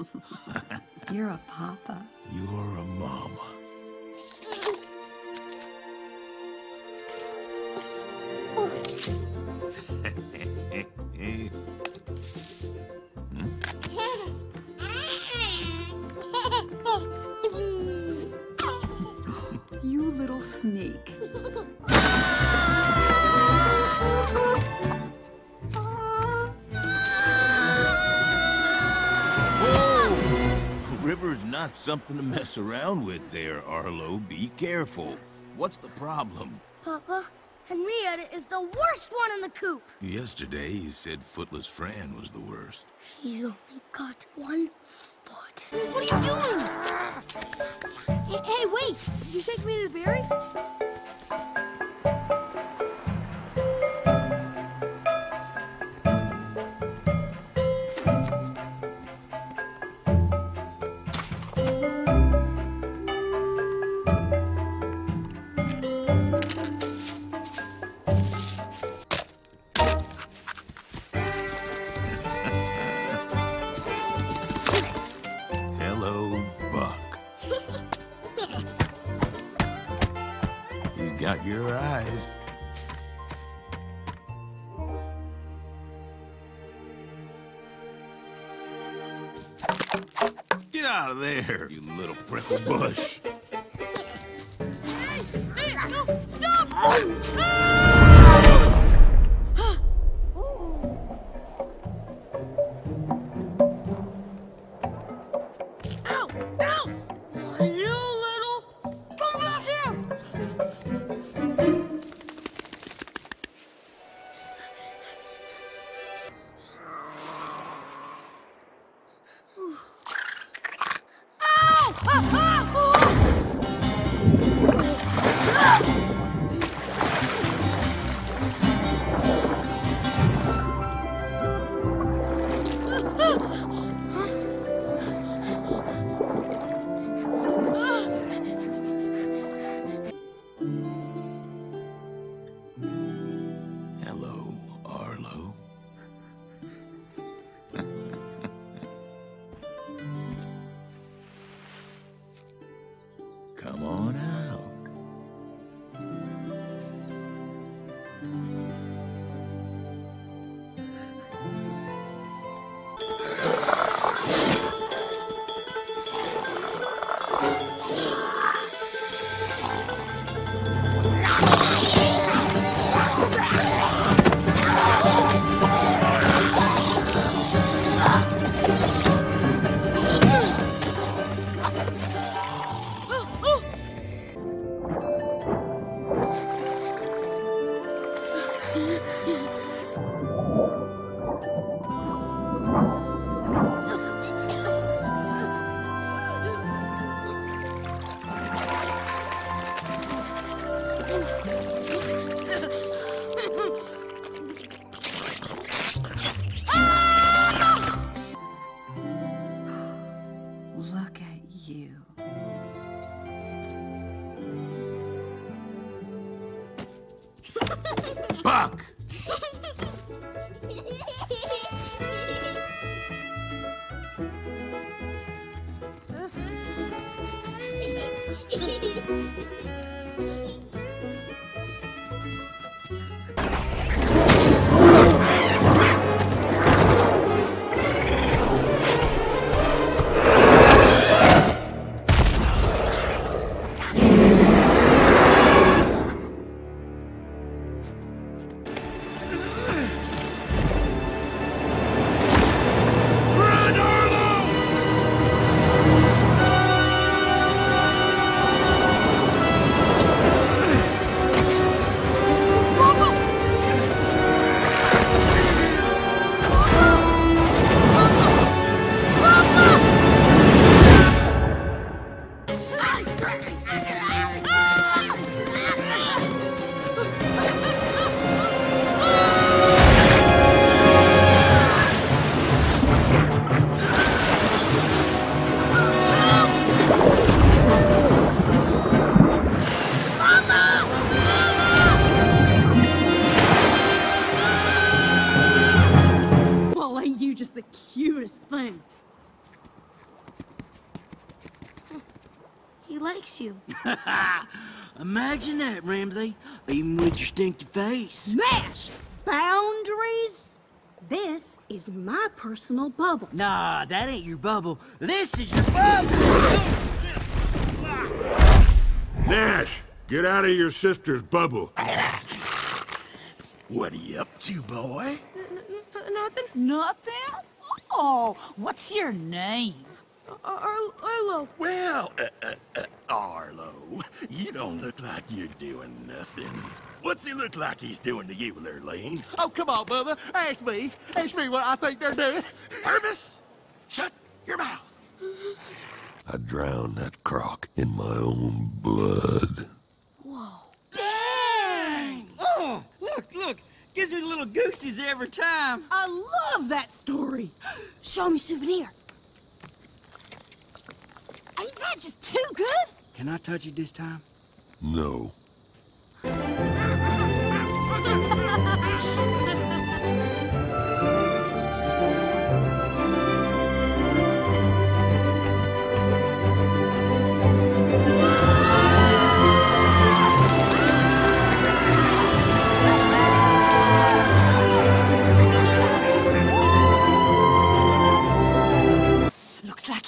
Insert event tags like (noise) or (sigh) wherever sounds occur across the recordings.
(laughs) You're a papa. You're a mama. (laughs) You little snake. Not something to mess around with there, Arlo. Be careful. What's the problem? Papa, Henrietta is the worst one in the coop. Yesterday, you said Footless Fran was the worst. She's only got one foot. What are you doing? Hey, hey, wait! Did you take me to the berries? Got your eyes. Get out of there, you little prickle bush. Look Imagine that, Ramsey. Even with your stinky face. Smash! Boundaries? This is my personal bubble. Nah, that ain't your bubble. This is your bubble! Nash, get out of your sister's bubble. What are you up to, boy? Nothing. Nothing? Oh, what's your name? Ar- Ar- Arlo. Well, uh, uh, uh, Arlo, you don't look like you're doing nothing. What's he look like he's doing to you, Lurleen? Oh, come on, Bubbha. Ask me. Ask me what I think they're doing. Hermes, shut your mouth. I drowned that croc in my own blood. Whoa. Dang! Oh, look, look. Gives me little goosies every time. I love that story. (gasps) Show me souvenir. Ain't that just too good? Can I touch it this time? No. (laughs)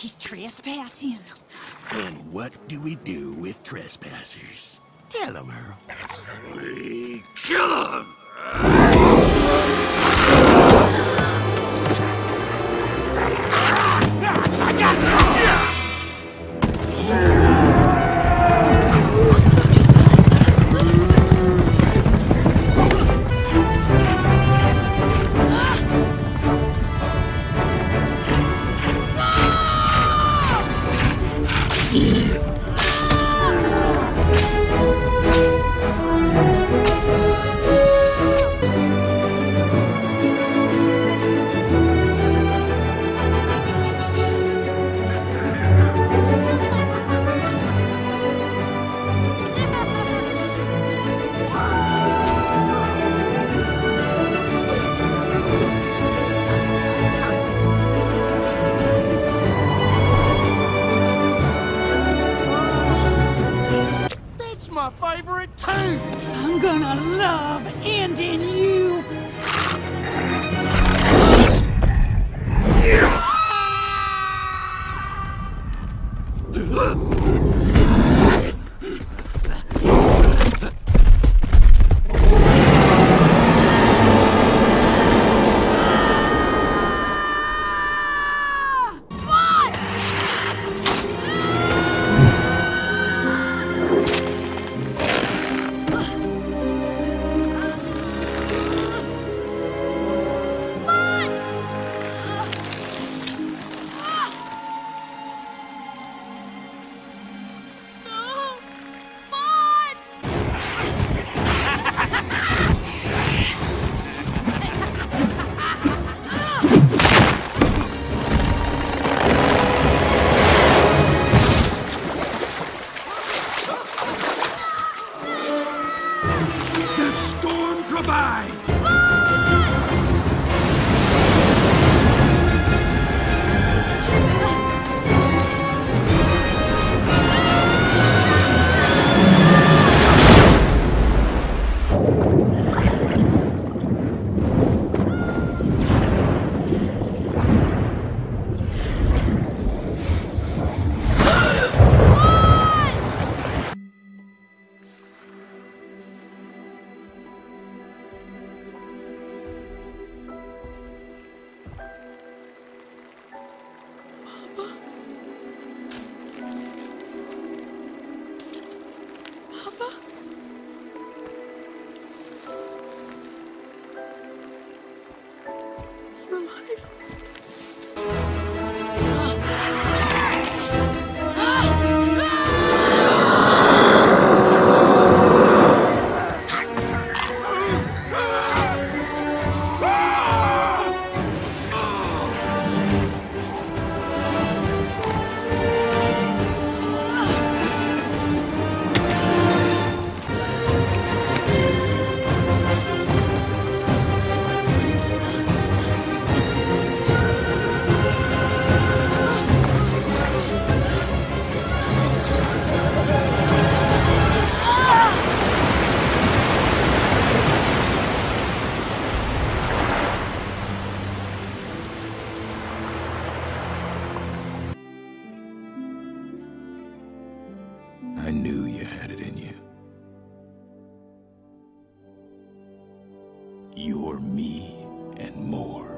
he's trespassing. And what do we do with trespassers? Tell him, Earl. We kill him! Knew you had it in you. You're me and more.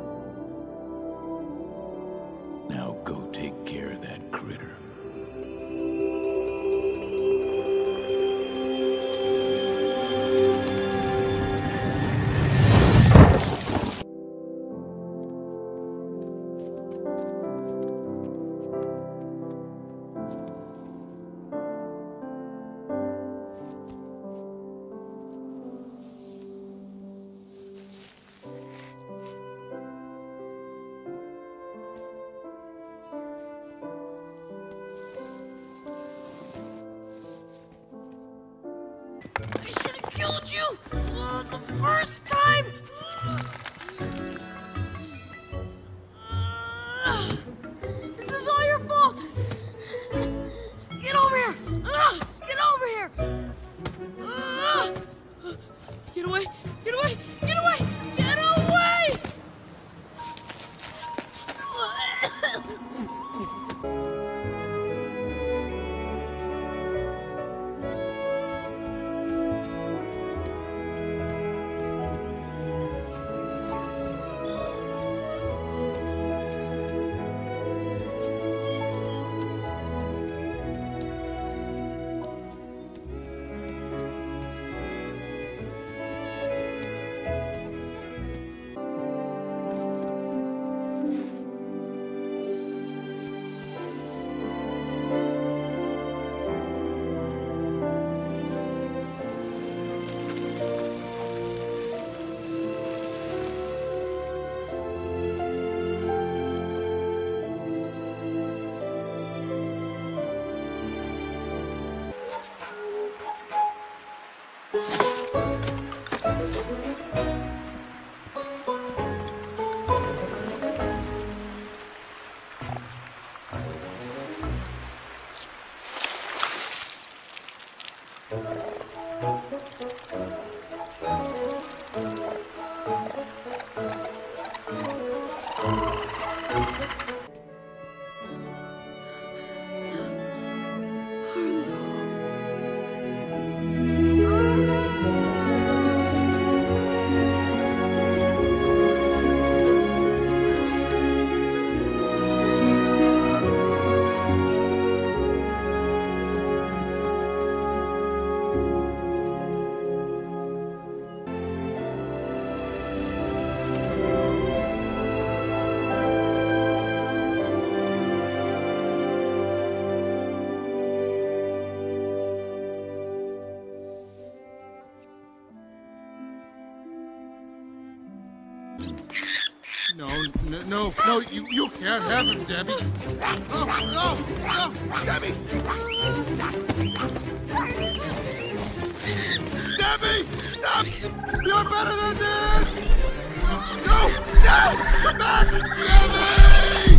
You uh, the first time. No, no, no, you, you can't have him, Debbie. No, no, no, Debbie! Debbie, stop! You're better than this! No, no, come back! Debbie!